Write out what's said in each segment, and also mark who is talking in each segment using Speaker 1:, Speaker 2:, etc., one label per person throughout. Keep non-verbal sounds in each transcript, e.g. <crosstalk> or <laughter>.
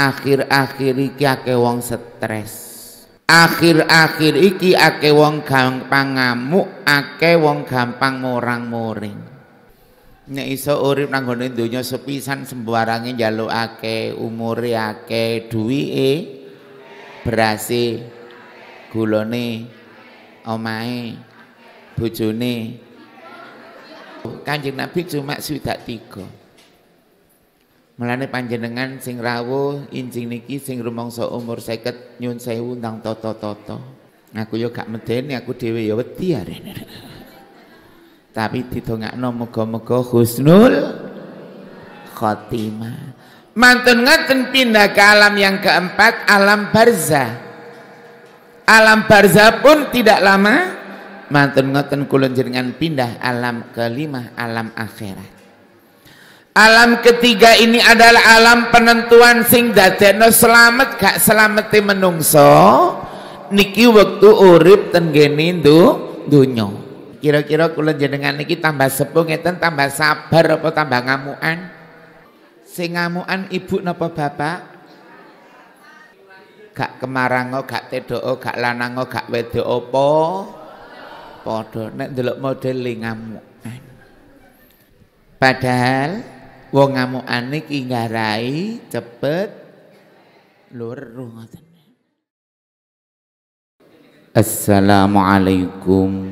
Speaker 1: akhir-akhir iki akeh wong stres. Akhir-akhir iki akeh wong gampang ngamuk akeh wong gampang morang-moring. Nek iso urip nang gone donya sepisan sembarange njalukake umure akeh duwike berase gulane omahe bojone. Kanjeng Nabi cuma swidak tiga Mulane panjenengan sing rawuh injing niki sing rumangsa umur 50 nyun sewu ndang toto-toto. Aku yo gak medeni aku dhewe yo wedi arene. <laughs> Tapi didongakno muga-muga husnul khotimah. Mantun ngaten pindah ke alam yang keempat, alam barzah. Alam barzah pun tidak lama mantun ngoten kula jenengan pindah alam kelima, alam akhirat. Alam ketiga ini adalah alam penentuan sing dadekno selamat gak selamete menungso niki waktu urip ten kene dunya. Kira-kira kula jenengan niki tambah sepuh ngeten tambah sabar apa tambah ngamukan? Sing ngamukan ibu napa bapak? Gak kemarango, gak tedoko, gak lanango, gak wedok apa? Padha nek ndelok model ngamukan. Padahal wong ngamukane ki ngarai cepet. Lur ngoten. Assalamualaikum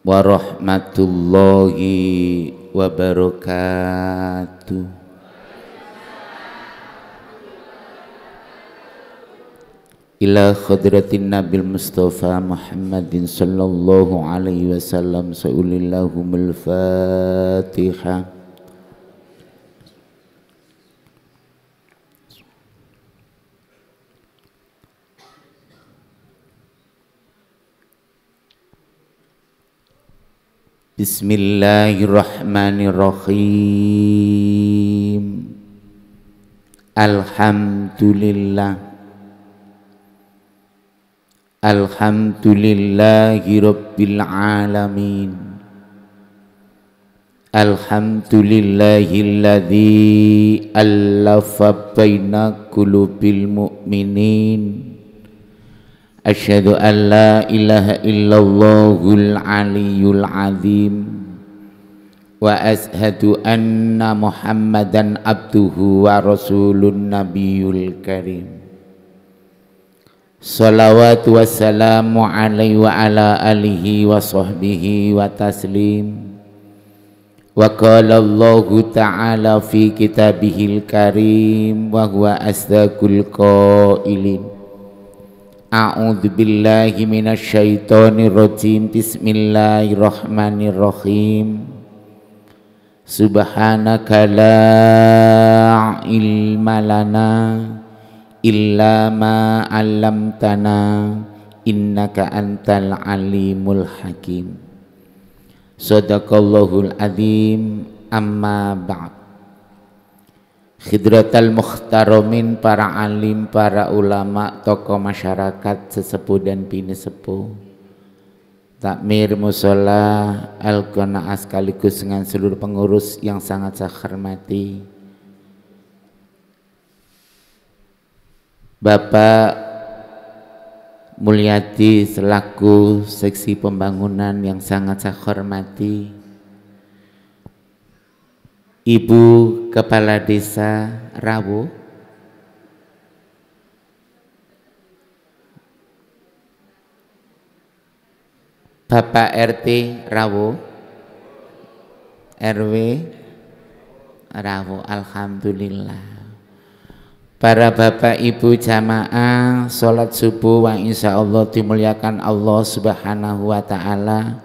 Speaker 1: warahmatullahi wabarakatuh. Ila khadratin nabil mustafa muhammadin sallallahu alaihi wasallam sa'ulillahumul fatihah Bismillahirrahmanirrahim. Alhamdulillah. Alhamdulillahi Rabbil Alamin Alhamdulillahilladzi allafa baina qulubil mu'minin أشهد أن لا إله إلا الله العلي العظيم وأشهد أن محمدا عبده ورسول النبي الكريم صلوات والسلام عليه وعلى آله وصحبه وتسليم وقال الله تعالى في كتابه الكريم وهو أصدق القائلين A'udzu billahi minasyaitonir rajim. Bismillahirrahmanirrahim. Subhanaka la ilma lana illa ma 'allamtana innaka antal alimul hakim. Sadaqallahul azim. Amma ba'du. Khidratal mukhtaromin para alim, para ulama, tokoh masyarakat, sesepuh dan bini sepuh. Takmir musola al sekaligus dengan seluruh pengurus yang sangat saya hormati. Bapak Mulyadi selaku seksi pembangunan yang sangat saya hormati. Ibu Kepala Desa Rawu Bapak RT Rawu RW Rawu Alhamdulillah. Para bapak ibu jamaah Sholat subuh wa insya Allah dimuliakan Allah subhanahu wa ta'ala.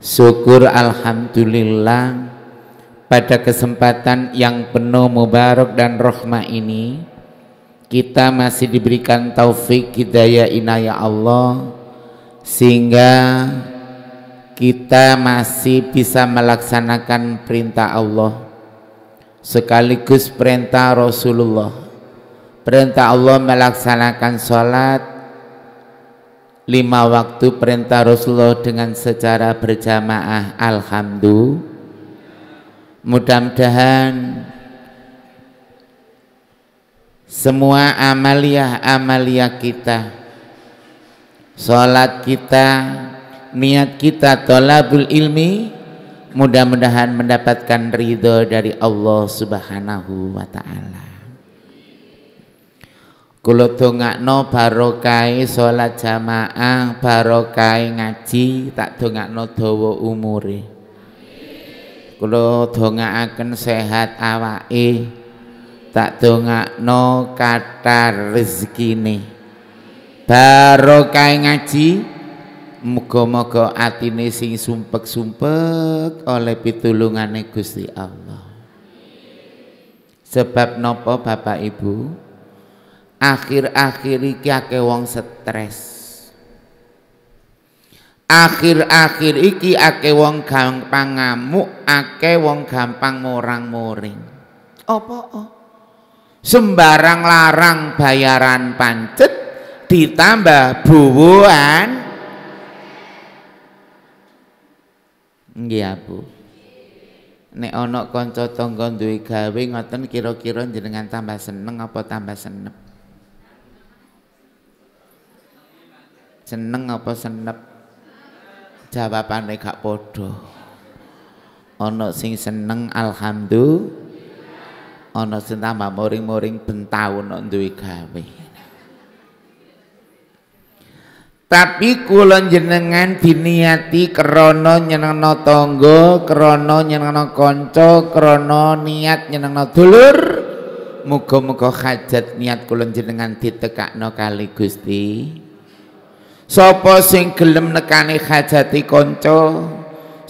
Speaker 1: Syukur Alhamdulillah pada kesempatan yang penuh mubarak dan rahmah ini kita masih diberikan taufik hidayah inayah Allah sehingga kita masih bisa melaksanakan perintah Allah sekaligus perintah Rasulullah perintah Allah melaksanakan sholat lima waktu perintah Rasulullah dengan secara berjamaah Alhamdulillah. Mudah-mudahan semua amalia-amalia kita sholat kita niat kita tolabul ilmi mudah-mudahan mendapatkan ridho dari Allah subhanahu wa ta'ala Kulo barokai sholat jamaah, barokai ngaji, tak dongakno dawa umure. Kulo dongaaken sehat awake, tak dongakno kata rezekine. Barokai ngaji, muga-muga atine sing sumpek-sumpek oleh pitulungane Gusti Allah. Sebab nopo Bapak Ibu? akhir-akhir iki akeh wong stres akhir-akhir iki akeh wong gampang ngamuk akeh wong gampang morang-moring apa oh? sembarang larang bayaran pancet ditambah buwuan nggih Bu. Nek ana kanca tangga duwe gawe ngoten kira-kira jenengan tambah seneng apa tambah senep? Seneng apa senep jawabane gak podo. Ana sing seneng alhamdulillah. Ana sing tambah moring-moring bentau nek duwe gawe. Tapi kula jenengan diniati krana nyenengno tangga krana nyenengno kanca krana niat nyenengno dulur. Muga-muga hajat niat kula jenengan ditekakno kali Gusti Sapa sing gelem nekani hajati kanca,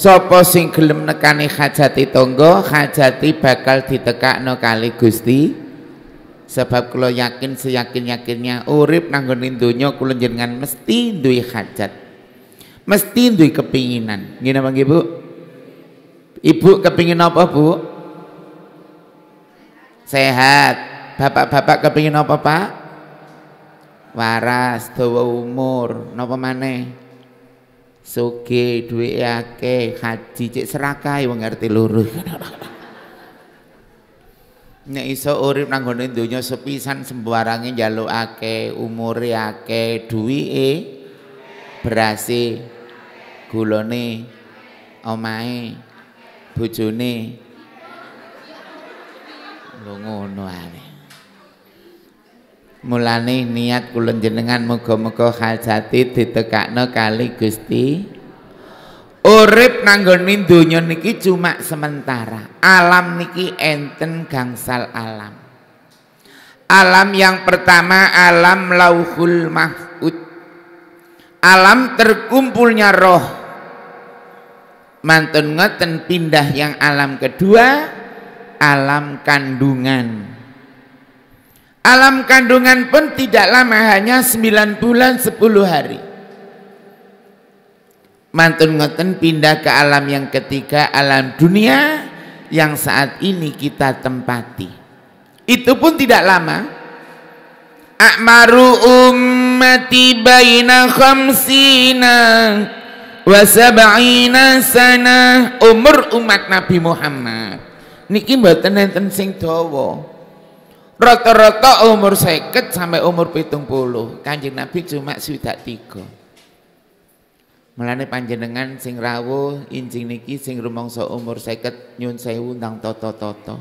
Speaker 1: sapa sing gelem nekani hajati tangga, hajati bakal ditekakno kali Gusti. Sebab kula yakin seyakin-yakinnya urip nang ngene donya mesti duwe hajat. Mesti duwe kepinginan. Nggih napa nggih Bu? Ibu kepingin apa Bu? Sehat. Bapak-bapak kepingin apa Pak? Waras dawa umur napa maneh? Sugih duwe akeh haji cek serakai wong ngerti loro <laughs> nek iso urip nang gone donya sepisan sembarange njalukake umure akeh duwike berase gulane omahe bojone. Lho ngono ae Mulane niat kula jenengan muga-muga hajati ditekakno kali Gusti. Urip nanggone donya niki cuma sementara. Alam niki enten gangsal alam. Alam yang pertama alam lauhul mahfud. Alam terkumpulnya roh. Mantun ngoten pindah yang alam kedua alam kandungan Alam kandungan pun tidak lama, hanya 9 bulan 10 hari. Mantun ngoten pindah ke alam yang ketiga, alam dunia yang saat ini kita tempati. Itu pun tidak lama. Akmaru ummati baina khamsina wa sab'ina sana umur umat Nabi Muhammad. Niki mboten enten sing dawa rata-rata umur seket sampai umur pitung puluh kanjeng Nabi cuma sudah tiga Melane panjenengan sing rawuh injing niki sing rumangsa umur seket nyun sewu toto-toto.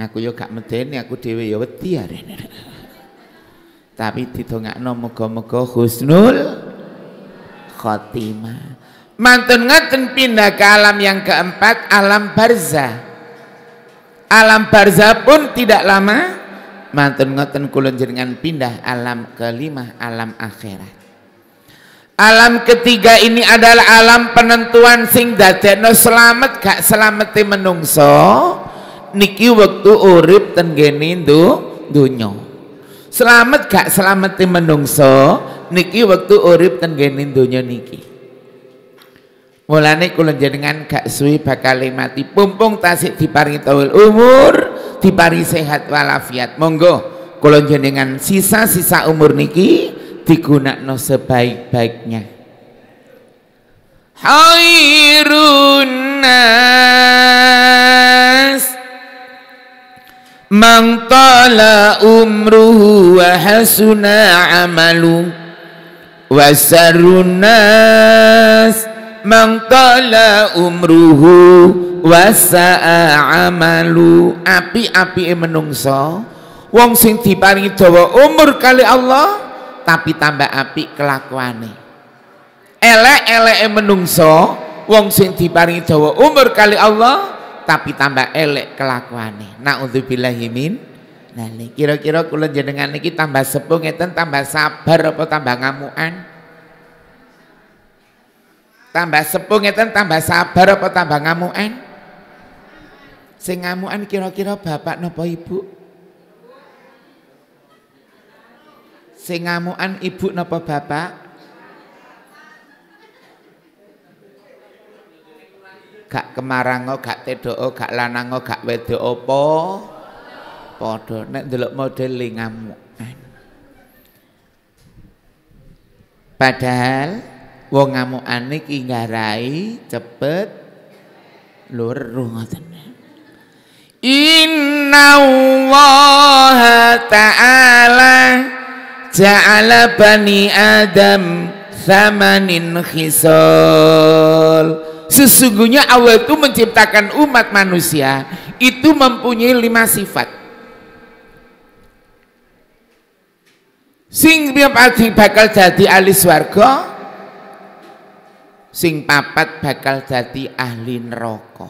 Speaker 1: Aku yo gak medeni aku dhewe ya wedi arene. Tapi didongakno muga-muga husnul khotimah. Mantun ngaten pindah ke alam yang keempat, alam barzah alam barzah pun tidak lama mantun ngoten kula jenengan pindah alam kelima alam akhirat. Alam ketiga ini adalah alam penentuan sing dadekno selamat gak selamete menungso. Niki waktu urip ten gene donya selamat gak selamete menungso. Niki waktu urip ten gene donya niki Mulane kula jenengan gak suwi bakal mati. Pumpung tasik diparingi tawil umur, diparingi sehat walafiat. Monggo kula jenengan sisa-sisa umur niki digunakno sebaik-baiknya. Hairun nas man tala umruhu wa hasuna amalu wa sarunas man tala umruhu wa sa'a amalu. Api-api menungso. Wong sing diparingi dawa umur kali Allah tapi tambah api kelakuane. Elek-eleke menungso. Wong sing diparingi dawa umur kali Allah tapi tambah elek kelakuane. Naudzubillahi min Nah, kira-kira kula jenengan niki tambah sepuh ngeten tambah sabar apa tambah ngamukan? Tambah sepuh ngeten tambah sabar apa tambah ngamukan? Sing ngamukan kira-kira bapak napa ibu? Sing ngamukan ibu napa bapak? Gak kemarango, gak tedoko, gak lanango, gak wedok apa? Padha nek ndelok model ngamukan. Padahal wong ngamukan iki nggarai cepet lur ngoten. Inna Allah Ta'ala Ja'ala bani Adam Thamanin khisol Sesungguhnya Allah itu menciptakan umat manusia Itu mempunyai lima sifat Sing bakal jadi ahli swarga Sing papat bakal jadi ahli neraka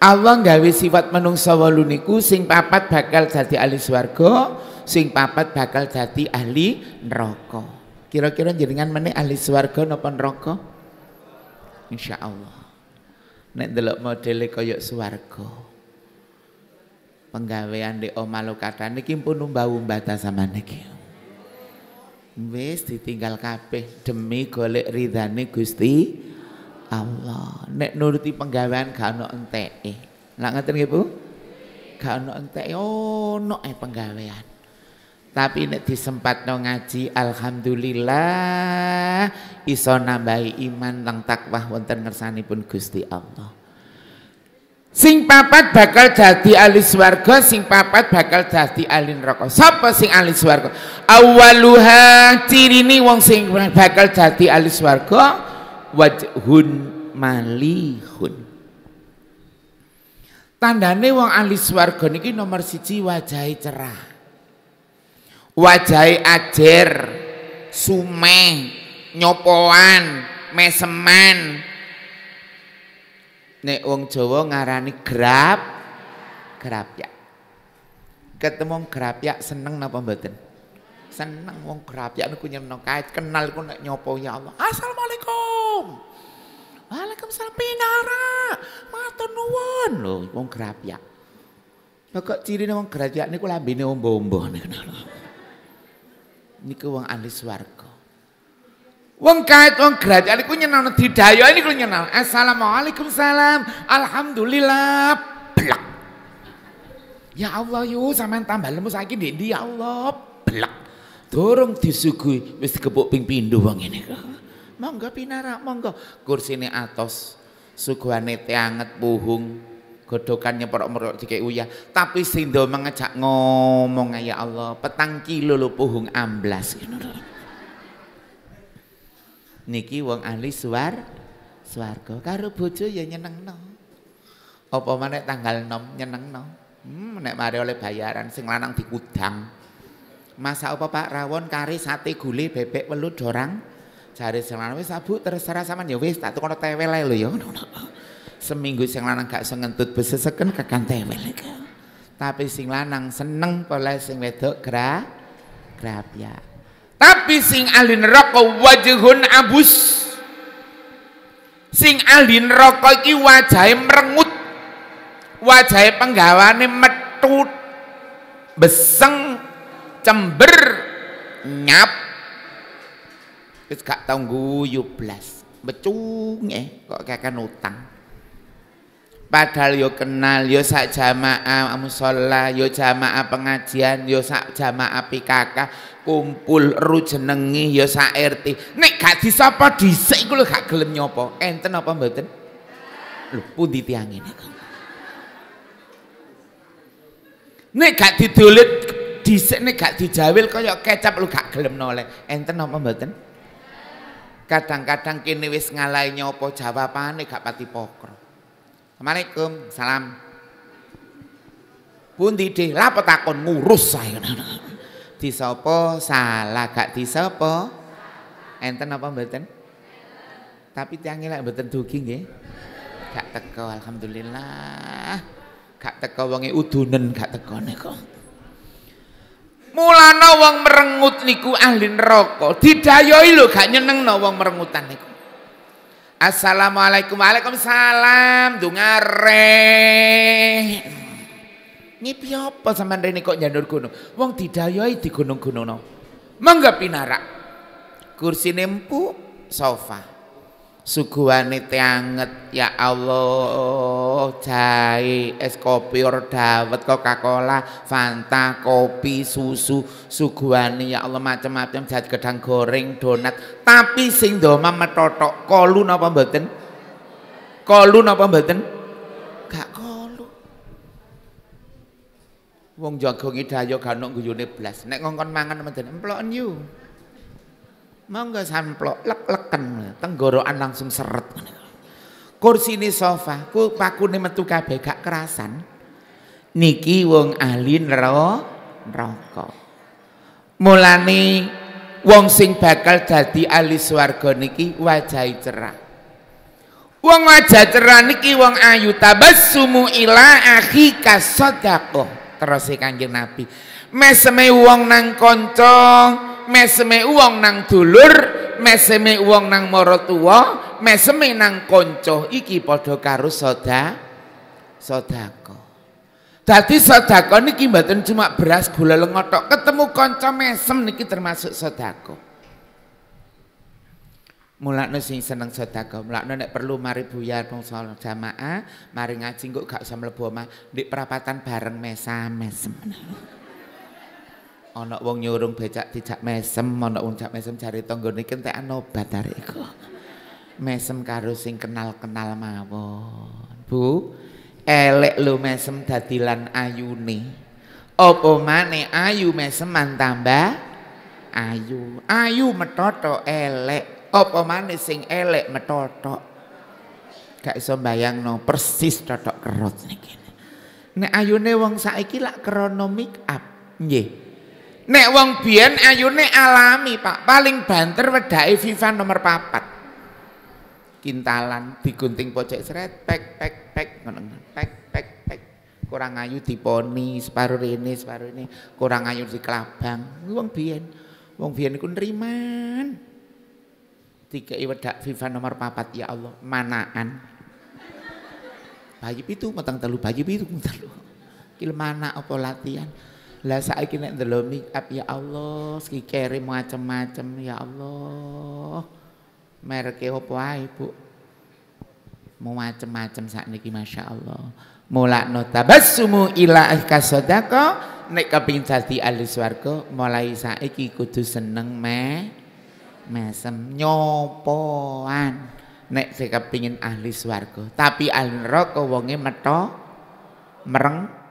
Speaker 1: Allah nggawe sifat menungsa wolu niku sing papat bakal dadi ahli swarga, sing papat bakal dadi ahli neraka. Kira-kira jenengan meneh ahli swarga napa neraka? Insyaallah. Nek delok modele kaya swarga. Penggawean di omah lokatan niki pun umbah-umbah ta sama niki. Wis ditinggal kabeh demi golek ridhane Gusti Allah. Nek nuruti penggawean gak ono enteke. Lah ngoten nggih Bu? Gak ono enteke ono eh penggawean. Tapi nek disempatno ngaji alhamdulillah iso nambahi iman lang takwa wonten ngersanipun Gusti Allah. Sing papat bakal jadi ahli swarga, sing papat bakal jadi ahli neraka. Sapa sing ahli swarga? Awaluha cirini wong sing bakal jadi ahli swarga wajhun malihun tandane wong ahli swarga niki nomor siji wajahe cerah wajahe ajer sumeh nyopoan meseman nek wong Jawa ngarani grab ya ketemu grab ya seneng napa mboten? Seneng wong grabyak niku nyeneng kae kenal iku nek nyopo ya Allah. Assalamualaikum. Waalaikumsalam pinara. Matur nuwun. Lho wong grabyak. Kok cirine wong grabyak niku lambene ombo-ombo niku. Niku wong ahli swarga Wong kait wong grabyak niku nyenang didaya niku nyenang assalamualaikum salam. Alhamdulillah. Blak. Ya Allah yu sampean tambah lemu saiki ndi? Ya Allah blak. Dorong disuguhi. Wis dikepuk ping pindho wong ngene. Monggo pinara, monggo. Kursine atos, suguhane teh anget puhung, godokannya porok-porok dikek uyah. Tapi sindo mengejak ngomong ya Allah, petang kilo lo puhung amblas. Niki wong ahli suar, swarga karo bojo ya nyenengno. Apa maneh tanggal 6 nyenengno. Hmm, nek mari oleh bayaran sing lanang dikudang. Masak apa Pak rawon kari sate gulai bebek welut dorang. Cari sing lanang wis terserah sama ya wis tak tukono tewel ae lho ya. Seminggu sing lanang gak iso ngentut beseseken kakan tewel Tapi sing lanang seneng oleh sing wedok gra grabya. Tapi sing ahli neraka wajhun abus. Sing ahli neraka iki wajahe merengut. Wajahe penggawane metut. Beseng cember nyap wis gak tau guyu blas becung eh kok kakan utang padahal yo kenal yo sak jamaah musola yo jamaah pengajian yo sak jamaah PKK kumpul ru jenengi yo sak RT nek gak disapa dhisik iku lho gak gelem nyopo. Enten apa mboten? Lho pundi tiyang niku nek gak didolit dhisik nek gak dijawil kaya kecap lu gak gelem noleh. Enten apa mboten? Kadang-kadang kene wis ngalahi nyopo jawabane gak pati pokro Assalamualaikum salam. Pundi deh lapo takon ngurus saya? <laughs> Disopo salah gak disopo enten apa mboten? Tapi tiang lek mboten dugi nggih. Gak teko alhamdulillah. Gak teko wonge udunen gak teko niku. Mulana wong merengut niku ahli neraka. Didayoi lho gak nyenengno wong merengutan niku Assalamualaikum Waalaikumsalam dungare Ngipi apa sampean rene kok nyandur gunung? Wong didayai di gunung-gunungno. Mangga pinarak. Kursi nempu sofa. Suguhane tianget ya Allah jahe es kopi or dawet Coca-Cola Fanta kopi susu suguhane ya Allah macam-macam jahat gedang goreng donat. Tapi sing doma metotok kolu napa mboten? Kolu napa mboten? Gak Wong jagonge dayo ganok guyune blas. Nek ngongkon mangan meden emploken Monggo samplok lek-leken tenggorokan langsung seret Kursine sofa, ku pakune metu kabeh gak kerasan. Niki wong ahli neraka. Mulane wong sing bakal dadi ahli swarga niki wajahe cerah. Wong wajah cerah niki wong ayu tabassumu ila akhika sadaqah terus Kanjeng Nabi. Meseme wong nang kanca, meseme wong nang dulur, meseme wong nang maratuwa, meseme nang kanca iki padha karo soda sedekah. Dadi sedekah niki mboten cuma beras gula lenga tok, ketemu kanca mesem niki termasuk sedekah. mulakno sing seneng sedekah mulakno nek perlu mari buyar bangsa jamaah mari ngaji kok gak usah mlebu omah perapatan bareng mesam mesem ana wong nyurung becak dijak mesem ana wong jak mesem cari tanggane kentekan obat arek iku. Mesem karo sing kenal-kenal mawon. Bu elek lu mesem dadilan ayune. Apa maneh ayu meseman tambah? Ayu. Ayu metoto elek. Apa maneh sing elek metotok? Gak iso no persis totok kerot niki. Nek ayune wong saiki lak krana up nggih nek wong biyen ayune alami Pak. Paling banter wedake Viva nomor papat. Kintalan digunting pojok seret pek pek pek ngono pek pek pek. Kurang ayu diponi separuh ini separuh ini. Kurang ayu di kelabang. Wong biyen wong biyen iku nriman tiga wedak FIFA nomor papat ya Allah manaan. Bayi itu matang telu bayi itu telu. Kil mana apa latihan lah saiki nek ndelok make up ya Allah skincare macam-macam ya Allah. Mereke apa ae Bu? Mau macam-macam saat niki Masya Allah. Mulakno tabassumu ila kasodako nek kepingin dadi ahli swarga mulai saiki kudu seneng meh mesem. Nyopoan nek saya kepingin ahli swarga. Tapi ahli neraka wonge meto mereng